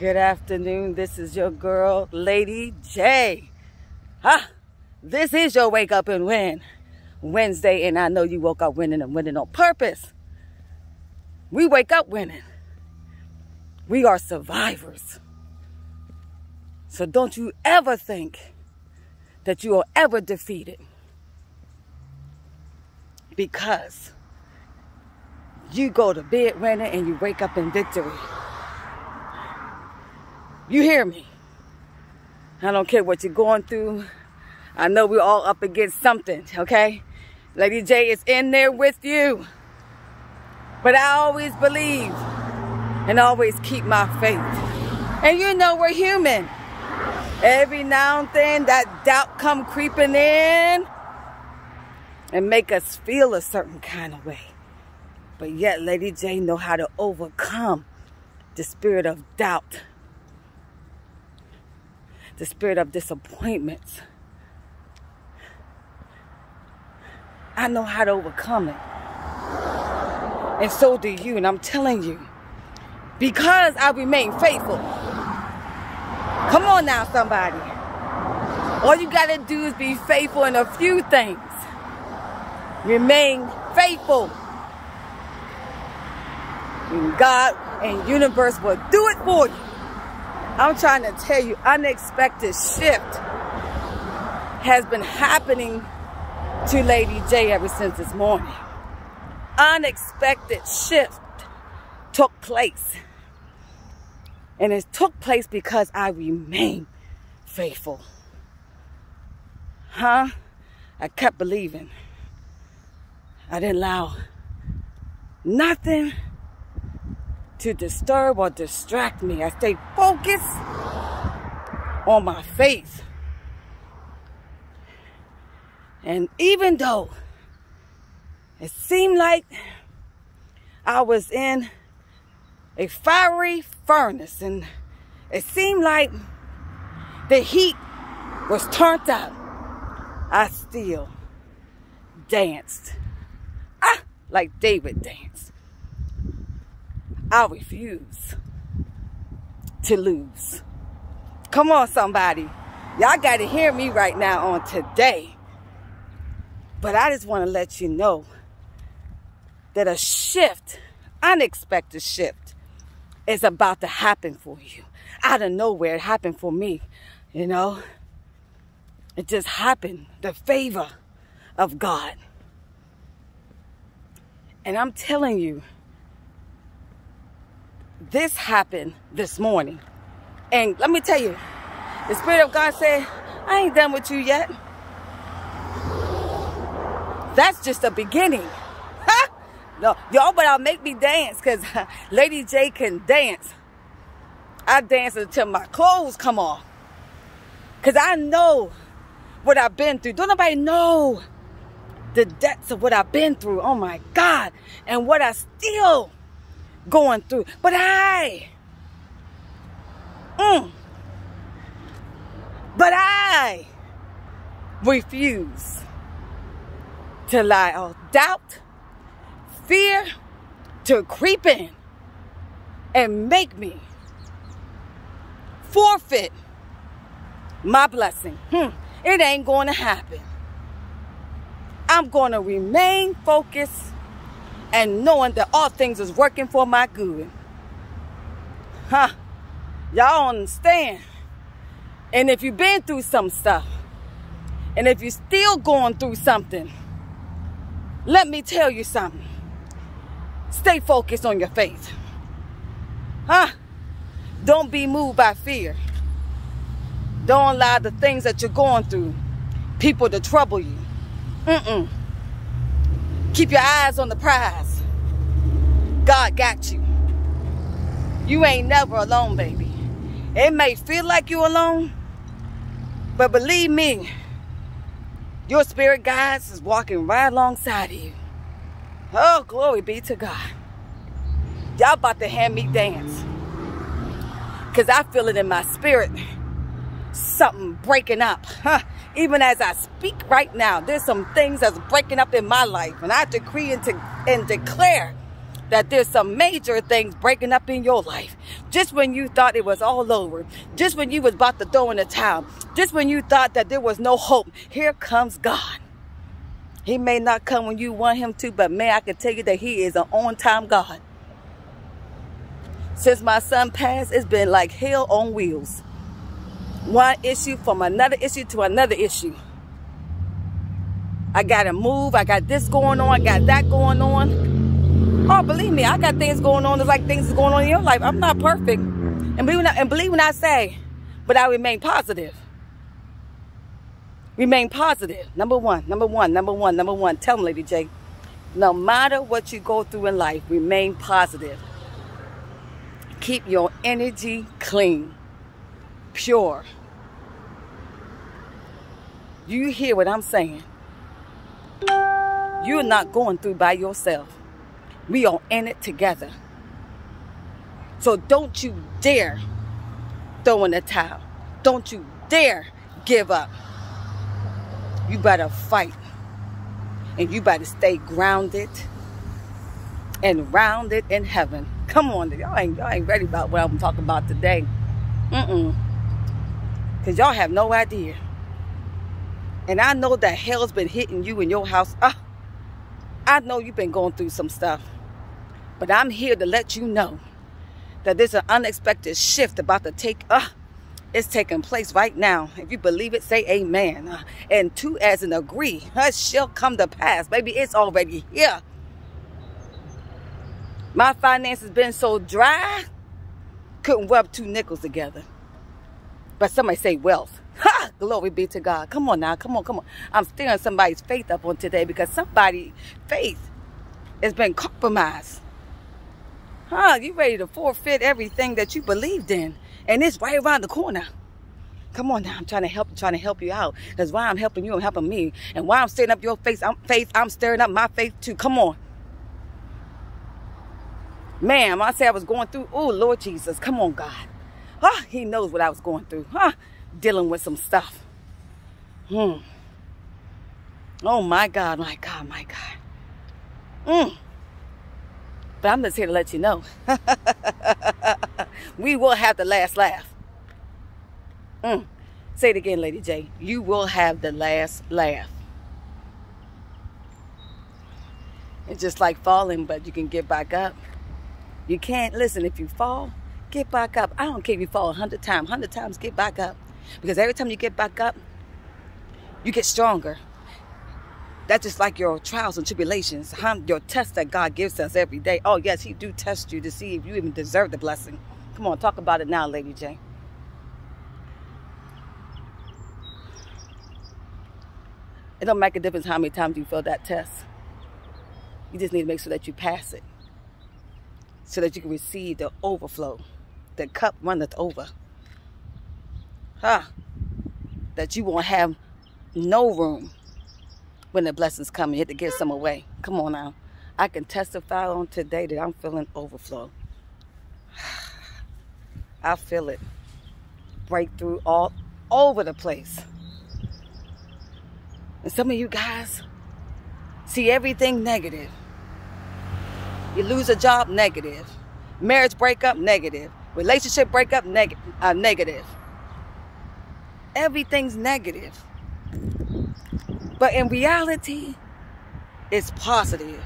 Good afternoon. This is your girl, Lady J. Huh? This is your wake up and win Wednesday, and I know you woke up winning and winning on purpose. We wake up winning. We are survivors. So don't you ever think that you are ever defeated because you go to bed winning and you wake up in victory. You hear me? I don't care what you're going through. I know we're all up against something, okay? Lady J is in there with you. But I always believe and always keep my faith. And you know we're human. Every now and then that doubt come creeping in and make us feel a certain kind of way. But yet Lady J know how to overcome the spirit of doubt the spirit of disappointments. I know how to overcome it. And so do you. And I'm telling you, because I remain faithful. Come on now, somebody. All you got to do is be faithful in a few things. Remain faithful. And God and universe will do it for you. I'm trying to tell you, unexpected shift has been happening to Lady J ever since this morning. Unexpected shift took place. And it took place because I remained faithful. Huh? I kept believing. I didn't allow nothing to disturb or distract me. I stay focused on my faith. And even though it seemed like I was in a fiery furnace and it seemed like the heat was turned up, I still danced. Ah, like David danced. I refuse to lose. Come on, somebody. Y'all got to hear me right now on today. But I just want to let you know that a shift, unexpected shift, is about to happen for you. Out of nowhere, it happened for me. You know, it just happened. The favor of God. And I'm telling you, this happened this morning. And let me tell you, the Spirit of God said, I ain't done with you yet. That's just the beginning. no, y'all but I'll make me dance because Lady J can dance. I dance until my clothes come off. Because I know what I've been through. Don't nobody know the depths of what I've been through. Oh my God. And what I still going through. But I, mm, but I refuse to lie allow doubt, fear to creep in and make me forfeit my blessing. Hmm, it ain't going to happen. I'm going to remain focused and knowing that all things is working for my good. Huh? Y'all understand? And if you've been through some stuff, and if you're still going through something, let me tell you something. Stay focused on your faith. Huh? Don't be moved by fear. Don't allow the things that you're going through, people to trouble you. Mm-mm. Keep your eyes on the prize. God got you. You ain't never alone, baby. It may feel like you're alone, but believe me, your spirit guides is walking right alongside of you. Oh, glory be to God. Y'all about to hand me dance. Because I feel it in my spirit. Something breaking up. Huh? Even as I speak right now, there's some things that's breaking up in my life. And I decree and, and declare that there's some major things breaking up in your life. Just when you thought it was all over, just when you was about to throw in the towel, just when you thought that there was no hope, here comes God. He may not come when you want him to, but man, I can tell you that he is an on-time God. Since my son passed, it's been like hell on wheels. One issue from another issue to another issue. I got to move. I got this going on. I got that going on. Oh, believe me, I got things going on. It's like things is going on in your life. I'm not perfect. And believe, when I, and believe when I say, but I remain positive. Remain positive. Number one, number one, number one, number one. Tell them, Lady J. No matter what you go through in life, remain positive. Keep your energy clean, pure. You hear what I'm saying? You're not going through by yourself. We are in it together. So don't you dare throw in the towel. Don't you dare give up. You better fight. And you better stay grounded and rounded in heaven. Come on, y'all ain't, y'all ain't ready about what I'm talking about today. Mm-mm. Because y'all have no idea. And I know that hell's been hitting you in your house. Uh, I know you've been going through some stuff, but I'm here to let you know that there's an unexpected shift about to take, uh, it's taking place right now. If you believe it, say amen. Uh, and two as an agree, it shall come to pass. Baby, it's already here. My finances been so dry, couldn't rub two nickels together. But somebody say wealth. Ha! Glory be to God. Come on now. Come on, come on. I'm stirring somebody's faith up on today because somebody' faith has been compromised. Huh? You ready to forfeit everything that you believed in. And it's right around the corner. Come on now, I'm trying to help, trying to help you out. That's why I'm helping you, I'm helping me. And why I'm stirring up your faith, I'm, faith, I'm stirring up my faith too. Come on. Ma'am, I said I was going through. Oh, Lord Jesus, come on, God. Huh? He knows what I was going through. Huh? dealing with some stuff. Hmm. Oh my God, my God, my God. Hmm. But I'm just here to let you know. we will have the last laugh. Mm. Say it again, Lady J. You will have the last laugh. It's just like falling, but you can get back up. You can't, listen, if you fall, get back up. I don't care if you fall a hundred times. Hundred times, get back up. Because every time you get back up, you get stronger. That's just like your trials and tribulations, your test that God gives us every day. Oh, yes, He do test you to see if you even deserve the blessing. Come on, talk about it now, Lady J. It don't make a difference how many times you fail that test. You just need to make sure that you pass it so that you can receive the overflow. The cup runneth over huh, that you won't have no room when the blessings come. You have to give some away. Come on now. I can testify on today that I'm feeling overflow. I feel it. Breakthrough all over the place. And some of you guys see everything negative. You lose a job, negative. Marriage breakup, negative. Relationship breakup, neg uh, negative everything's negative. But in reality, it's positive.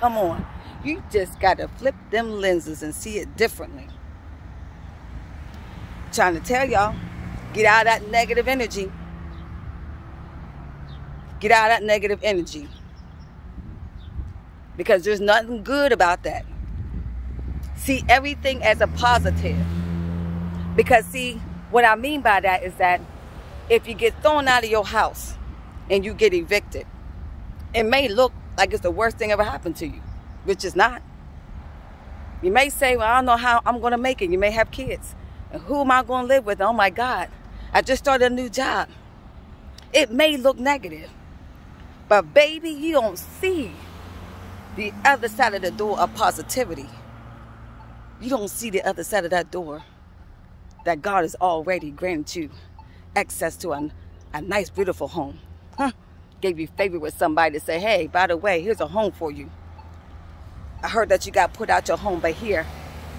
Come on. You just got to flip them lenses and see it differently. trying to tell y'all, get out of that negative energy. Get out of that negative energy. Because there's nothing good about that. See everything as a positive. Because see, what I mean by that is that if you get thrown out of your house and you get evicted, it may look like it's the worst thing ever happened to you, which is not. You may say, well, I don't know how I'm going to make it. You may have kids. And who am I going to live with? Oh my God, I just started a new job. It may look negative, but baby, you don't see the other side of the door of positivity. You don't see the other side of that door that God has already granted you access to a, a nice, beautiful home. Huh? Gave you favor with somebody to say, hey, by the way, here's a home for you. I heard that you got put out your home, but here,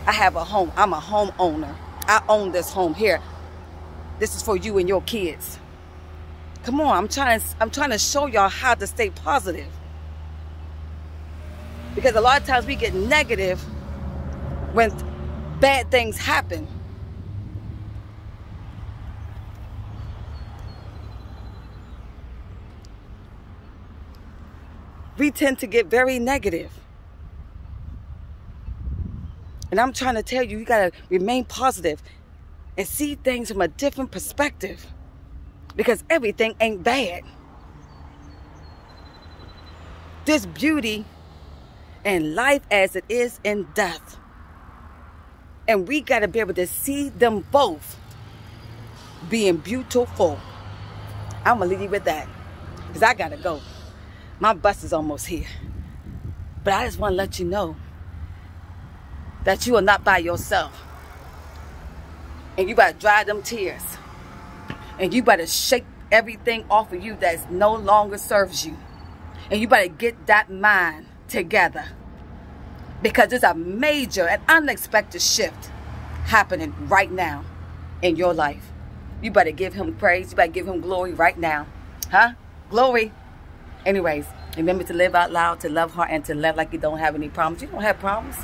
I have a home. I'm a homeowner. I own this home here. This is for you and your kids. Come on, I'm trying I'm trying to show y'all how to stay positive. Because a lot of times we get negative when bad things happen. We tend to get very negative. And I'm trying to tell you, you got to remain positive and see things from a different perspective because everything ain't bad. There's beauty in life as it is in death. And we got to be able to see them both being beautiful. I'm going to leave you with that because I got to go. My bus is almost here. But I just want to let you know that you are not by yourself. And you better dry them tears. And you better shake everything off of you that no longer serves you. And you better get that mind together. Because there's a major and unexpected shift happening right now in your life. You better give him praise. You better give him glory right now. Huh? Glory. Anyways, remember to live out loud, to love hard, and to love like you don't have any problems. You don't have problems.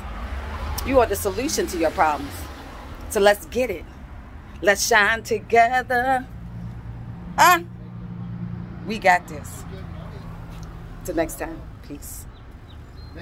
You are the solution to your problems. So let's get it. Let's shine together. Ah, we got this. Till next time. Peace.